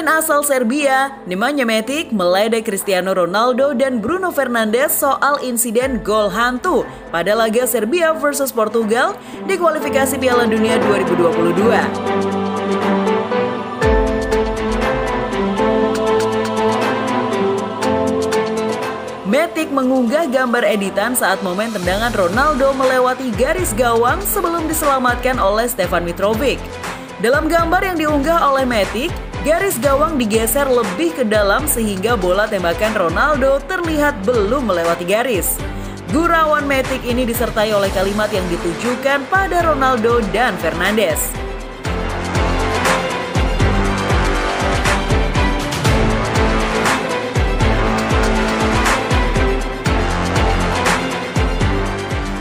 Pemain asal Serbia, Nemanja Matic meledek Cristiano Ronaldo dan Bruno Fernandes soal insiden gol hantu pada laga Serbia versus Portugal di kualifikasi Piala Dunia 2022. Matic mengunggah gambar editan saat momen tendangan Ronaldo melewati garis gawang sebelum diselamatkan oleh Stefan Mitrovic. Dalam gambar yang diunggah oleh Matic, garis gawang digeser lebih ke dalam sehingga bola tembakan Ronaldo terlihat belum melewati garis. Gurawan Matic ini disertai oleh kalimat yang ditujukan pada Ronaldo dan Fernandes.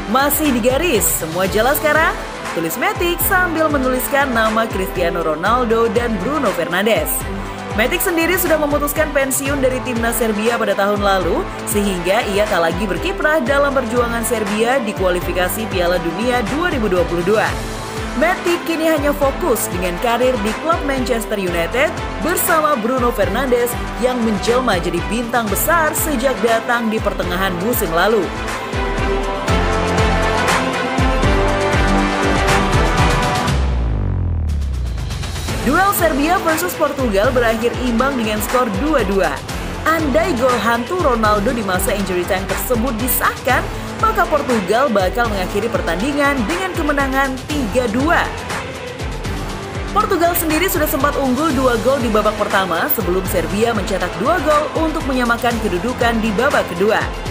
Masih di garis, semua jelas sekarang? Tulis Matic sambil menuliskan nama Cristiano Ronaldo dan Bruno Fernandes. Matic sendiri sudah memutuskan pensiun dari timnas Serbia pada tahun lalu, sehingga ia tak lagi berkiprah dalam perjuangan Serbia di kualifikasi Piala Dunia 2022. Matic kini hanya fokus dengan karir di klub Manchester United bersama Bruno Fernandes yang menjelma jadi bintang besar sejak datang di pertengahan musim lalu. Serbia versus Portugal berakhir imbang dengan skor 2-2. Andai gol hantu Ronaldo di masa injury time tersebut disahkan, maka Portugal bakal mengakhiri pertandingan dengan kemenangan 3-2. Portugal sendiri sudah sempat unggul dua gol di babak pertama sebelum Serbia mencetak dua gol untuk menyamakan kedudukan di babak kedua.